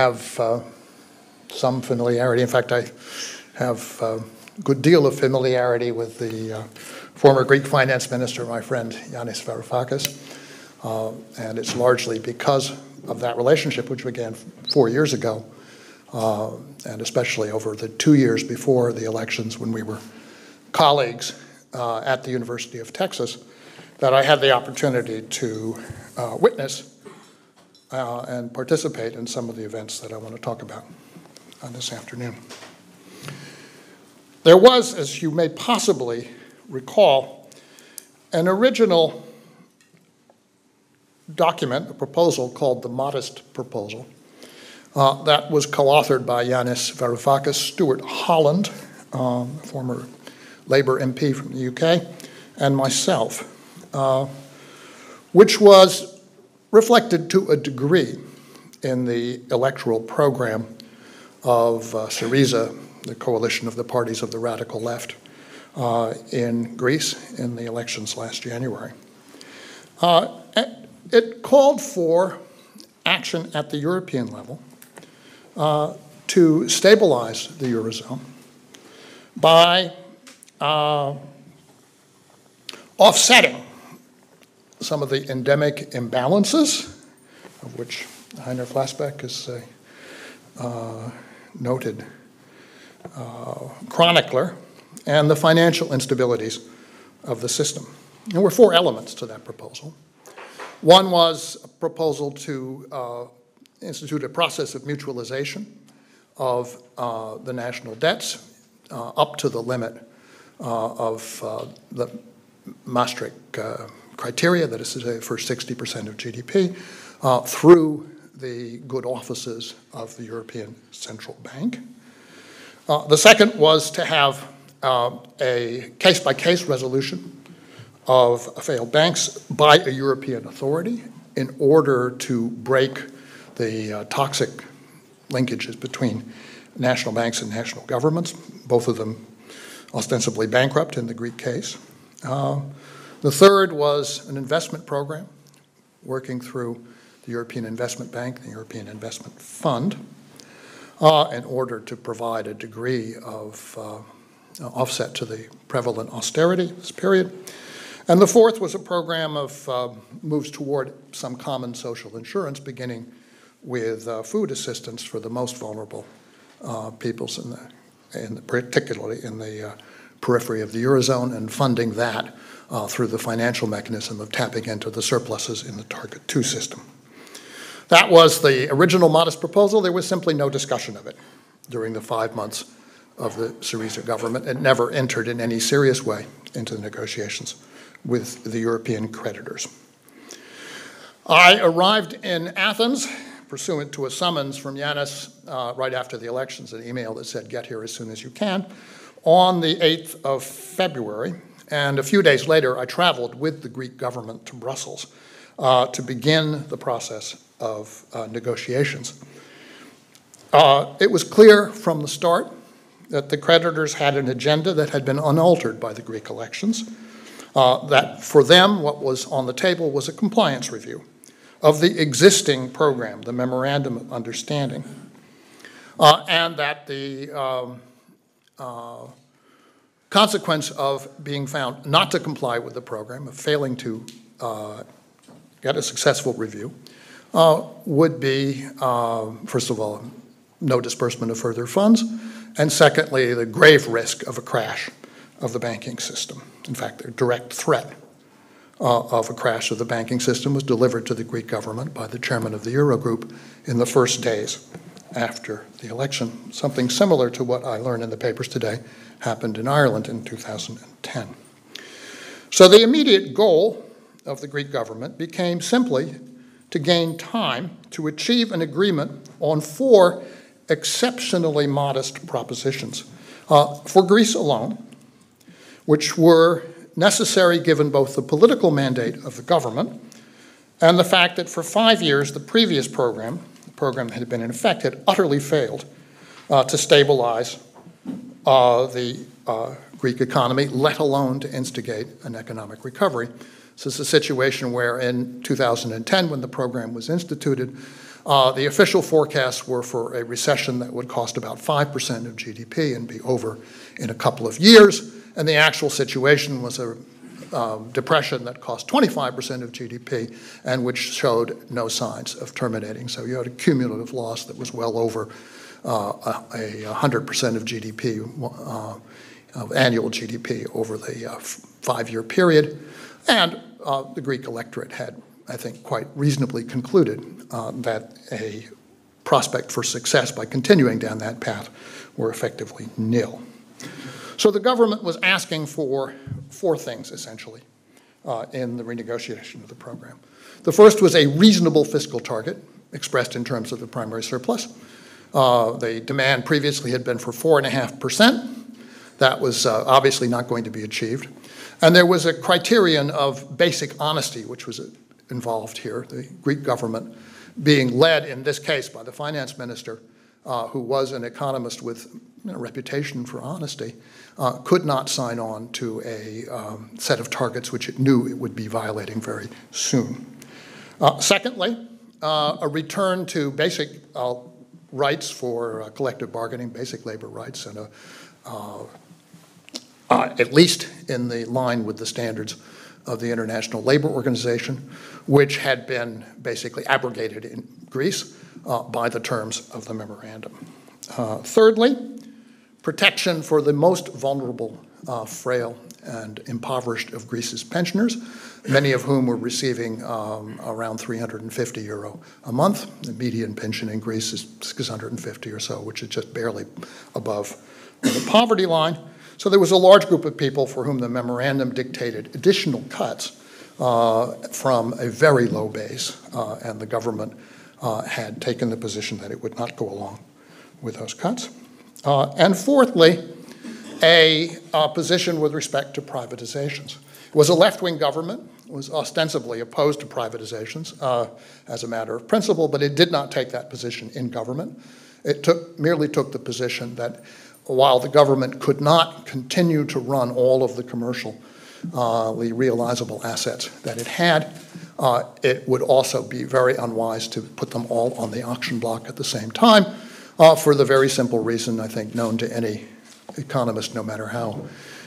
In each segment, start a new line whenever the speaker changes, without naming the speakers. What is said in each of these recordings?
have uh, some familiarity. In fact, I have a good deal of familiarity with the uh, former Greek finance minister, my friend Yanis Varoufakis. Uh, and it's largely because of that relationship, which began four years ago, uh, and especially over the two years before the elections when we were colleagues uh, at the University of Texas, that I had the opportunity to uh, witness uh, and participate in some of the events that I want to talk about this afternoon. There was, as you may possibly recall, an original document, a proposal called the Modest Proposal, uh, that was co-authored by Yanis Varoufakis, Stuart Holland, um, former Labour MP from the UK, and myself, uh, which was reflected to a degree in the electoral program of uh, Syriza, the coalition of the parties of the radical left uh, in Greece in the elections last January. Uh, it called for action at the European level uh, to stabilize the Eurozone by uh, offsetting some of the endemic imbalances, of which Heiner Flassbeck is a uh, noted uh, chronicler, and the financial instabilities of the system. There were four elements to that proposal. One was a proposal to uh, institute a process of mutualization of uh, the national debts uh, up to the limit uh, of uh, the Maastricht uh, criteria, that is to say, for 60% of GDP, through the good offices of the European Central Bank. the second was to have a case by case resolution of failed banks by a European authority in order to break the uh, toxic linkages between national banks and national governments, both of them ostensibly bankrupt in the Greek case. Uh, the third was an investment program working through the European Investment Bank, the European Investment Fund, uh, in order to provide a degree of uh, offset to the prevalent austerity this period. And the fourth was a program of uh, moves toward some common social insurance, beginning with uh, food assistance for the most vulnerable uh, peoples, in the, in the, particularly in the uh, periphery of the Eurozone, and funding that uh, through the financial mechanism of tapping into the surpluses in the Target 2 system. That was the original modest proposal. There was simply no discussion of it during the five months of the Syriza government. It never entered in any serious way into the negotiations with the European creditors. I arrived in Athens pursuant to a summons from Yanis uh, right after the elections, an email that said, get here as soon as you can, on the 8th of February. And a few days later, I traveled with the Greek government to Brussels uh, to begin the process of uh, negotiations. Uh, it was clear from the start that the creditors had an agenda that had been unaltered by the Greek elections uh, that for them, what was on the table was a compliance review of the existing program, the Memorandum of Understanding, uh, and that the um, uh, consequence of being found not to comply with the program, of failing to uh, get a successful review, uh, would be, uh, first of all, no disbursement of further funds, and secondly, the grave risk of a crash of the banking system. In fact, their direct threat uh, of a crash of the banking system was delivered to the Greek government by the chairman of the Eurogroup in the first days after the election. Something similar to what I learned in the papers today happened in Ireland in 2010. So the immediate goal of the Greek government became simply to gain time to achieve an agreement on four exceptionally modest propositions. Uh, for Greece alone, which were necessary given both the political mandate of the government and the fact that for five years the previous program, program that had been in effect, had utterly failed uh, to stabilize uh, the uh, Greek economy, let alone to instigate an economic recovery. This is a situation where in 2010, when the program was instituted, Uh, The official forecasts were for a recession that would cost about 5% of GDP and be over in a couple of years, and the actual situation was a um, depression that cost 25% of GDP and which showed no signs of terminating. So you had a cumulative loss that was well over uh, a a 100% of GDP, uh, of annual GDP over the uh, five-year period. And uh, the Greek electorate had, I think, quite reasonably concluded uh, that a prospect for success by continuing down that path were effectively nil. So the government was asking for four things, essentially, uh, in the renegotiation of the program. The first was a reasonable fiscal target, expressed in terms of the primary surplus. Uh, The demand previously had been for 4.5%. That was uh, obviously not going to be achieved. And there was a criterion of basic honesty, which was involved here, the Greek government being led, in this case, by the finance minister, uh, who was an economist with know, reputation for honesty, uh, could not sign on to a um, set of targets which it knew it would be violating very soon. Uh, secondly, uh, a return to basic uh, rights for uh, collective bargaining, basic labor rights, and a, at least in the line with the standards of the International Labor Organization, which had been basically abrogated in Greece uh, by the terms of the memorandum. Uh, thirdly, protection for the most vulnerable, uh, frail, and impoverished of Greece's pensioners, many of whom were receiving um, around 350 euro a month. The median pension in Greece is 650 or so, which is just barely above the poverty line. So there was a large group of people for whom the memorandum dictated additional cuts uh, from a very low base, uh, and the government uh, had taken the position that it would not go along with those cuts. Uh, and fourthly, a position with respect to privatizations. It was a left wing government, It was ostensibly opposed to privatizations uh, as a matter of principle, but it did not take that position in government. It took, merely took the position that while the government could not continue to run all of the commercially realizable assets that it had, it would also be very unwise to put them all on the auction block at the same time uh, for the very simple reason, I think, known to any economist, no matter how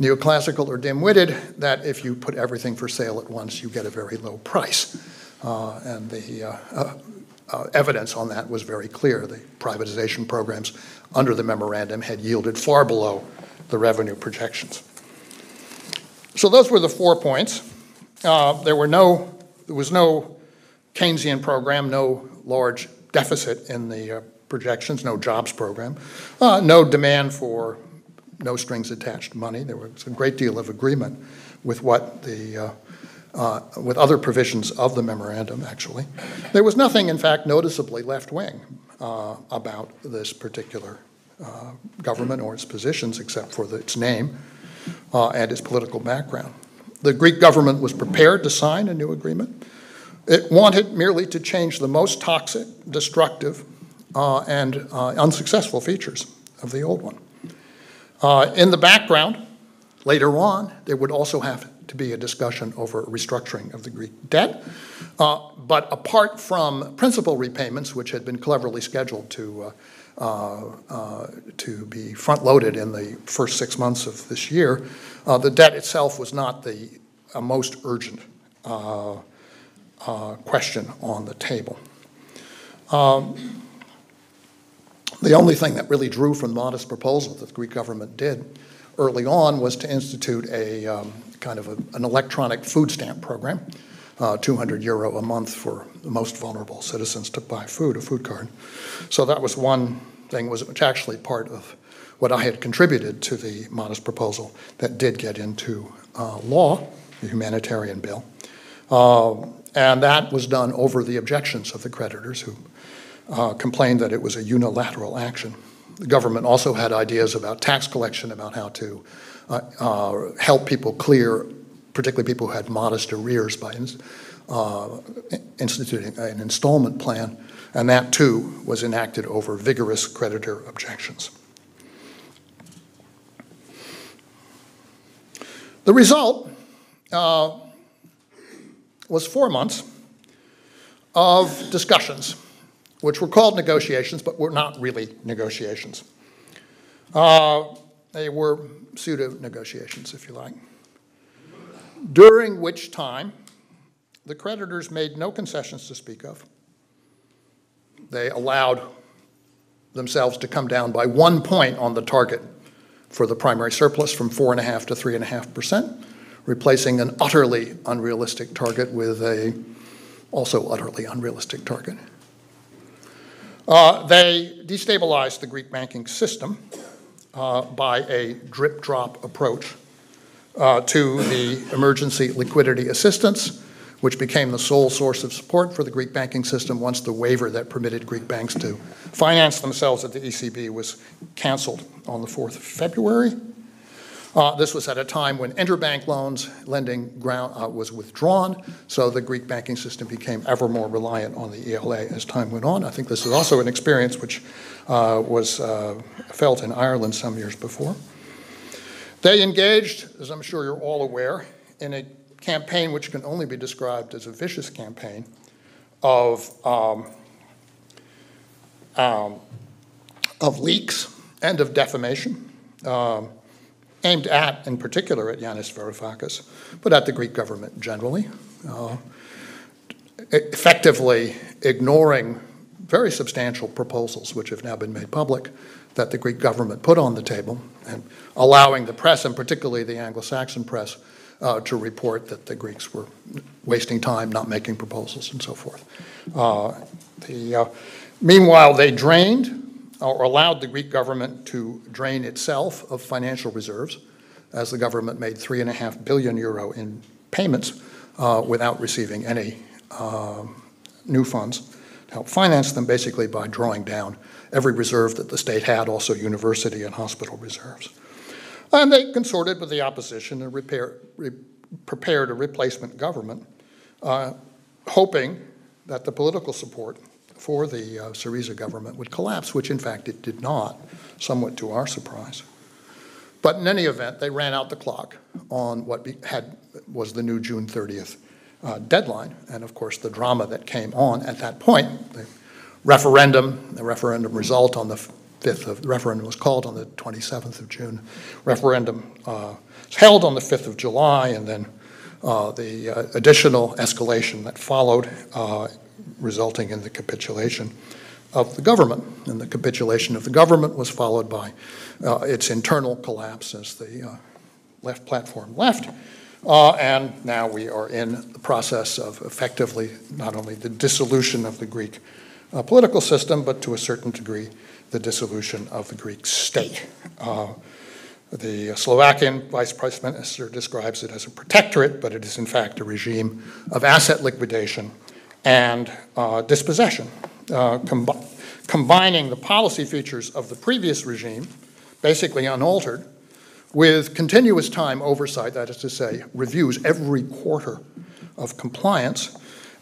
neoclassical or dim-witted, that if you put everything for sale at once, you get a very low price. Uh, and the uh, uh, uh, evidence on that was very clear. The privatization programs under the memorandum had yielded far below the revenue projections. So those were the four points. Uh, there were no, there was no Keynesian program, no large deficit in the uh, projections, no jobs program, uh, no demand for no strings attached money. There was a great deal of agreement with what the uh, uh, with other provisions of the memorandum, actually. There was nothing, in fact, noticeably left wing uh, about this particular uh, government or its positions, except for the, its name and its political background. The Greek government was prepared to sign a new agreement. It wanted merely to change the most toxic, destructive, uh, and uh, unsuccessful features of the old one. in the background, later on, there would also have to be a discussion over restructuring of the Greek debt. Uh, but apart from principal repayments, which had been cleverly scheduled to, uh, uh, to be front loaded in the first six months of this year, uh, the debt itself was not the uh, most urgent uh, question on the table. Um, the only thing that really drew from the modest proposal that the Greek government did early on was to institute a um, kind of a, an electronic food stamp program, uh, 200 euro a month for the most vulnerable citizens to buy food, a food card. So that was one thing, was which actually part of what I had contributed to the modest proposal that did get into uh, law, the humanitarian bill. Uh, and that was done over the objections of the creditors who uh, complained that it was a unilateral action. The government also had ideas about tax collection, about how to uh, uh, help people clear, particularly people who had modest arrears by uh, instituting an installment plan, and that too was enacted over vigorous creditor objections. The result uh, was four months of discussions which were called negotiations, but were not really negotiations. Uh, they were pseudo-negotiations, if you like, during which time the creditors made no concessions to speak of. They allowed themselves to come down by one point on the target for the primary surplus from 4.5 to 3.5%, replacing an utterly unrealistic target with a also utterly unrealistic target. Uh, they destabilized the Greek banking system uh, by a drip drop approach uh, to the emergency liquidity assistance which became the sole source of support for the Greek banking system once the waiver that permitted Greek banks to finance themselves at the ECB was canceled on the 4th of February. Uh, this was at a time when interbank loans lending ground, uh, was withdrawn, so the Greek banking system became ever more reliant on the ELA as time went on. I think this is also an experience which uh, was uh, felt in Ireland some years before. They engaged, as I'm sure you're all aware, in a campaign, which can only be described as a vicious campaign, of, um, um, of leaks and of defamation, um, aimed at, in particular, at Yanis Varoufakis, but at the Greek government generally, uh, effectively ignoring very substantial proposals which have now been made public that the Greek government put on the table and allowing the press, and particularly the Anglo-Saxon press, uh, to report that the Greeks were wasting time, not making proposals, and so forth. Uh, the, uh, meanwhile, they drained or allowed the Greek government to drain itself of financial reserves, as the government made three and a half billion euro in payments uh, without receiving any um, new funds help finance them, basically by drawing down every reserve that the state had, also university and hospital reserves. And they consorted with the opposition and repair, re, prepared a replacement government, uh, hoping that the political support for the uh, Syriza government would collapse, which in fact it did not, somewhat to our surprise. But in any event, they ran out the clock on what had, was the new June 30th uh, deadline. And of course, the drama that came on at that point, the referendum, the referendum result on the 5th of, the referendum was called on the 27th of June. Referendum uh, held on the 5th of July, and then uh, the uh, additional escalation that followed, uh, resulting in the capitulation of the government. And the capitulation of the government was followed by uh, its internal collapse as the left platform left. And now we are in the process of effectively not only the dissolution of the Greek political system, but to a certain degree, the dissolution of the Greek state. Uh, the Slovakian vice Prime minister describes it as a protectorate, but it is in fact a regime of asset liquidation and uh, dispossession, uh, com combining the policy features of the previous regime, basically unaltered, with continuous time oversight, that is to say, reviews every quarter of compliance,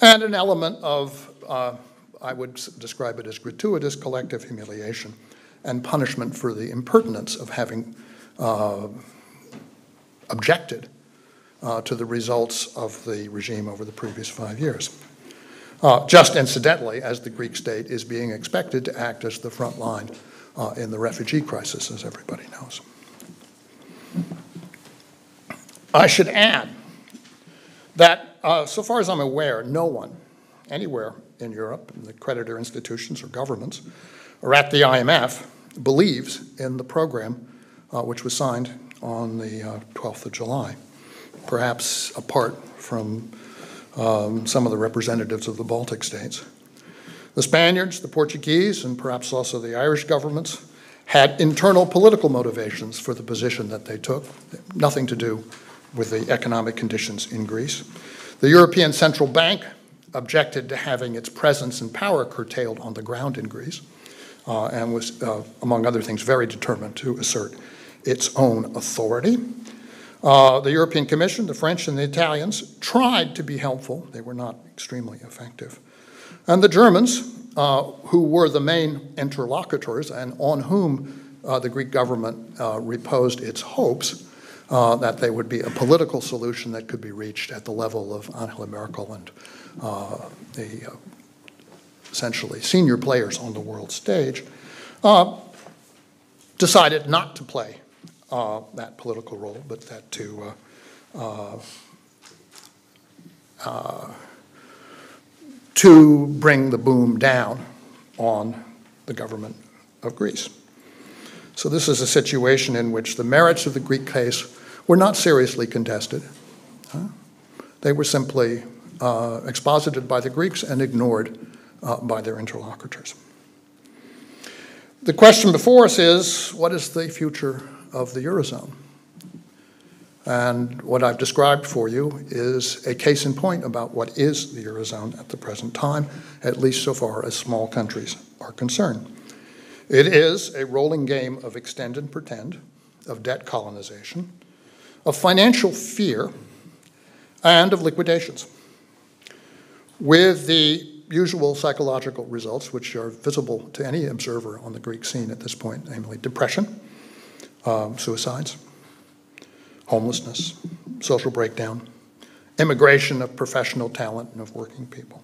and an element of uh, I would describe it as gratuitous collective humiliation and punishment for the impertinence of having uh, objected uh, to the results of the regime over the previous five years. Uh, just incidentally, as the Greek state is being expected to act as the front line uh, in the refugee crisis, as everybody knows. I should add that, uh, so far as I'm aware, no one anywhere in Europe, in the creditor institutions or governments, or at the IMF, believes in the program uh, which was signed on the uh, 12th of July, perhaps apart from um, some of the representatives of the Baltic states. The Spaniards, the Portuguese, and perhaps also the Irish governments had internal political motivations for the position that they took, nothing to do with the economic conditions in Greece. The European Central Bank objected to having its presence and power curtailed on the ground in Greece, uh, and was, uh, among other things, very determined to assert its own authority. Uh, the European Commission, the French and the Italians tried to be helpful. They were not extremely effective. And the Germans, uh, who were the main interlocutors and on whom uh, the Greek government uh, reposed its hopes, uh, that there would be a political solution that could be reached at the level of Angela Merkel and uh, the uh, essentially senior players on the world stage, uh, decided not to play uh, that political role, but that to uh, to bring the boom down on the government of Greece. So this is a situation in which the merits of the Greek case were not seriously contested. Huh? They were simply uh, exposited by the Greeks and ignored uh, by their interlocutors. The question before us is what is the future of the Eurozone? And what I've described for you is a case in point about what is the Eurozone at the present time, at least so far as small countries are concerned. It is a rolling game of extend and pretend, of debt colonization, of financial fear, and of liquidations, with the usual psychological results, which are visible to any observer on the Greek scene at this point, namely depression, um, suicides, homelessness, social breakdown, immigration of professional talent and of working people.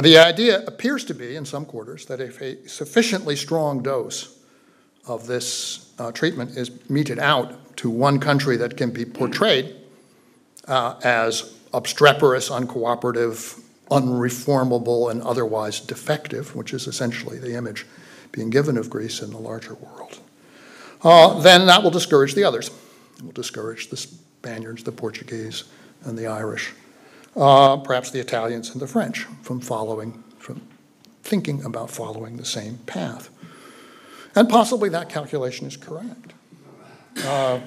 The idea appears to be, in some quarters, that if a sufficiently strong dose of this uh, treatment is meted out to one country that can be portrayed uh, as obstreperous, uncooperative, unreformable, and otherwise defective, which is essentially the image being given of Greece in the larger world, uh, then that will discourage the others. It will discourage the Spaniards, the Portuguese, and the Irish, uh, perhaps the Italians and the French, from following, from thinking about following the same path. And possibly that calculation is correct. Uh,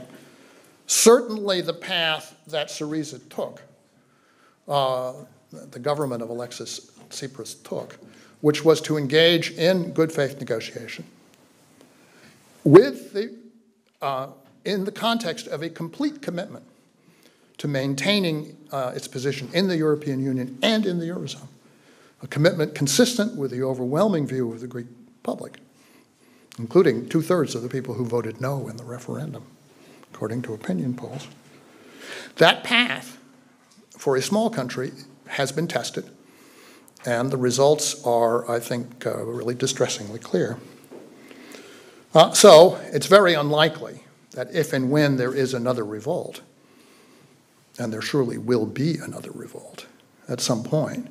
certainly, the path that Syriza took, uh, the government of Alexis Tsipras took, which was to engage in good faith negotiation with the, uh, in the context of a complete commitment to maintaining uh, its position in the European Union and in the Eurozone, a commitment consistent with the overwhelming view of the Greek public, including two thirds of the people who voted no in the referendum, according to opinion polls. That path for a small country has been tested, and the results are, I think, uh, really distressingly clear. Uh, so it's very unlikely that if and when there is another revolt, and there surely will be another revolt at some point,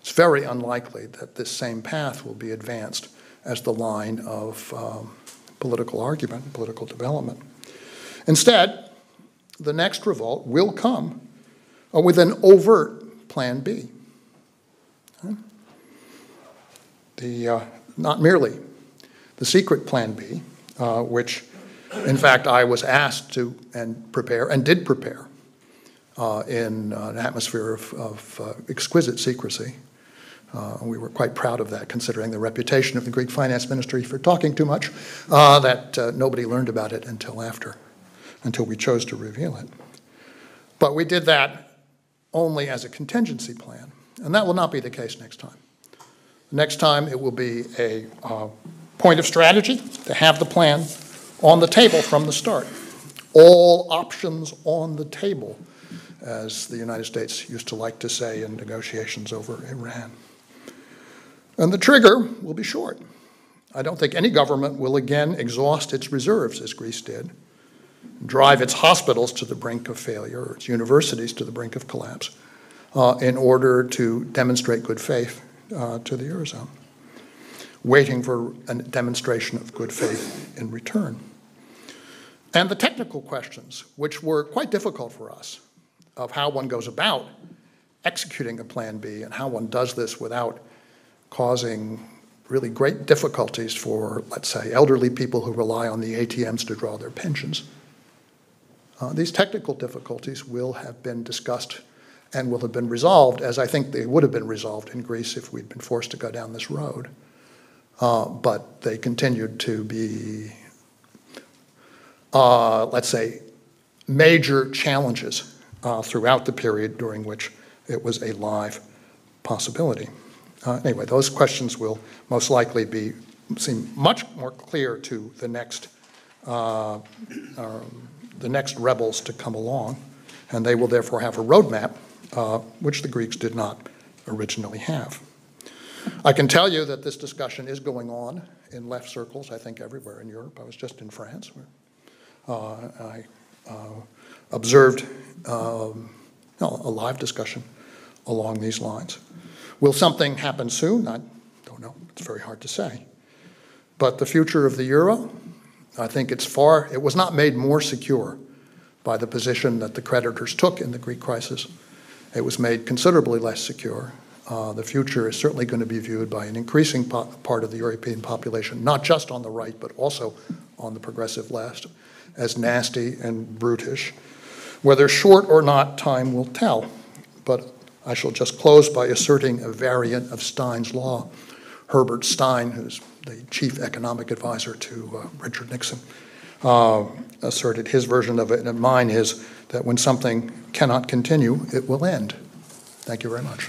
it's very unlikely that this same path will be advanced as the line of um, political argument, political development. Instead, the next revolt will come uh, with an overt plan B. The, uh, not merely the secret Plan B, uh, which, in fact, I was asked to and prepare and did prepare uh, in uh, an atmosphere of, of uh, exquisite secrecy. Uh, we were quite proud of that, considering the reputation of the Greek finance ministry for talking too much, uh, that nobody learned about it until after, until we chose to reveal it. But we did that only as a contingency plan, and that will not be the case next time. Next time, it will be a uh, point of strategy to have the plan on the table from the start. All options on the table, as the United States used to like to say in negotiations over Iran. And the trigger will be short. I don't think any government will again exhaust its reserves, as Greece did, drive its hospitals to the brink of failure, or its universities to the brink of collapse, uh, in order to demonstrate good faith uh, to the Eurozone, waiting for a demonstration of good faith in return. And the technical questions, which were quite difficult for us, of how one goes about executing a Plan B and how one does this without causing really great difficulties for, let's say, elderly people who rely on the ATMs to draw their pensions. Uh, these technical difficulties will have been discussed and will have been resolved as I think they would have been resolved in Greece if we'd been forced to go down this road. Uh, but they continued to be, uh, let's say, major challenges uh, throughout the period during which it was a live possibility. Uh, anyway, those questions will most likely be seem much more clear to the next uh, um, the next rebels to come along, and they will therefore have a roadmap uh, which the Greeks did not originally have. I can tell you that this discussion is going on in left circles, I think everywhere in Europe. I was just in France, where uh, I uh, observed um, a live discussion along these lines. Will something happen soon? I don't know. It's very hard to say. But the future of the euro, I think it's far, it was not made more secure by the position that the creditors took in the Greek crisis. It was made considerably less secure. Uh, the future is certainly going to be viewed by an increasing part of the European population, not just on the right, but also on the progressive left, as nasty and brutish. Whether short or not, time will tell. But I shall just close by asserting a variant of Stein's law. Herbert Stein, who's the chief economic advisor to uh, Richard Nixon, uh, asserted his version of it, and mine is that when something cannot continue, it will end. Thank you very much.